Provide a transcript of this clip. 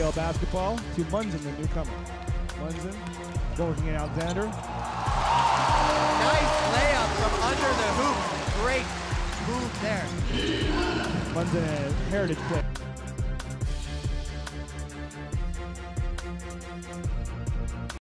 Basketball to Munzon, the newcomer. Munzon, working in Alexander. Nice layup from under the hoop. Great move there. Munzon a heritage pick.